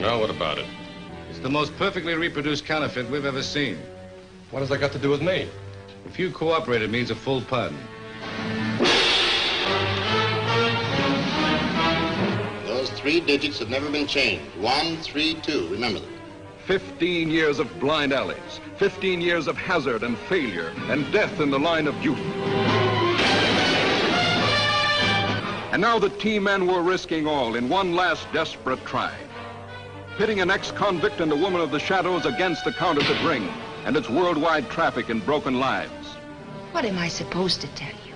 Now, what about it? It's the most perfectly reproduced counterfeit we've ever seen. What has that got to do with me? If you cooperate, it means a full pardon. Those three digits have never been changed. One, three, two. Remember them. 15 years of blind alleys, 15 years of hazard and failure, and death in the line of duty. And now the T-men were risking all in one last desperate try. Pitting an ex-convict and a woman of the shadows against the counterfeit ring and its worldwide traffic in broken lives. What am I supposed to tell you?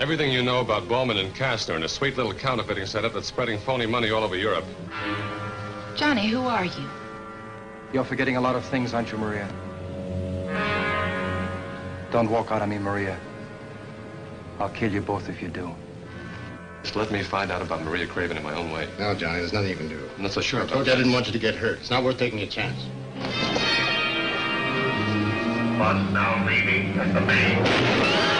Everything you know about Bowman and Castner and a sweet little counterfeiting setup that's spreading phony money all over Europe. Johnny, who are you? You're forgetting a lot of things, aren't you, Maria? Don't walk out on me, Maria. I'll kill you both if you do. Just let me find out about Maria Craven in my own way. No, Johnny, there's nothing you can do. I'm not so sure I about told you I didn't want you to get hurt. It's not worth taking a chance. One now leaving at the main.